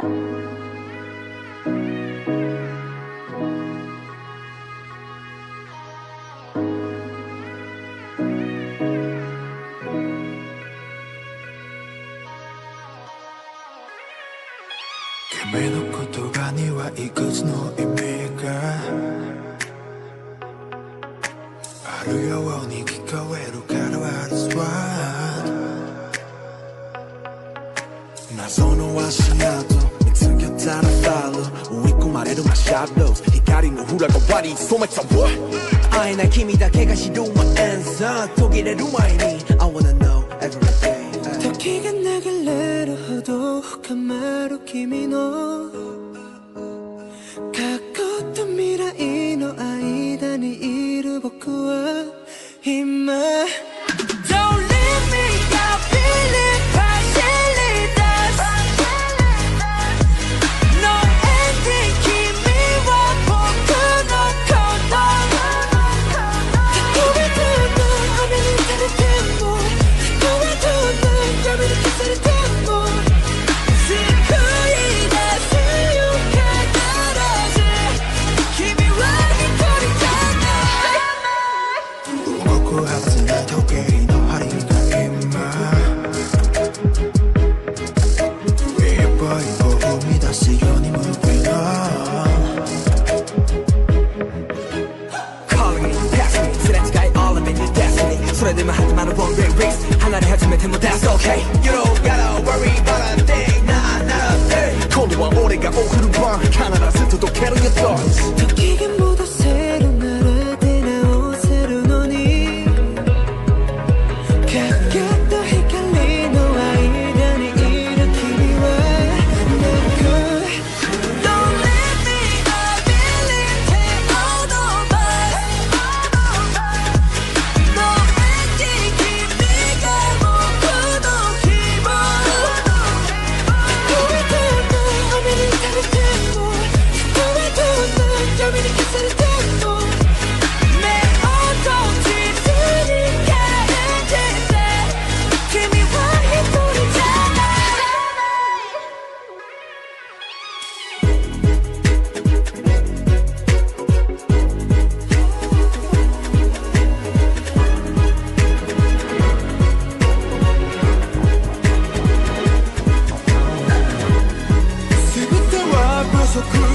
君の言葉にはいくつの意味があるように聞こえる謎の足跡見つけたらファロー追い込まれるマッシャーローズ光の裏側に染めた。What? 会えない君だけが知る My answer れる前に。I wanna know everything 時が流れるほど深まる君の。過去と未来 it's okay. You don't gotta worry about a thing. Nah, not a thing. 今度は俺が送る番 so cruel.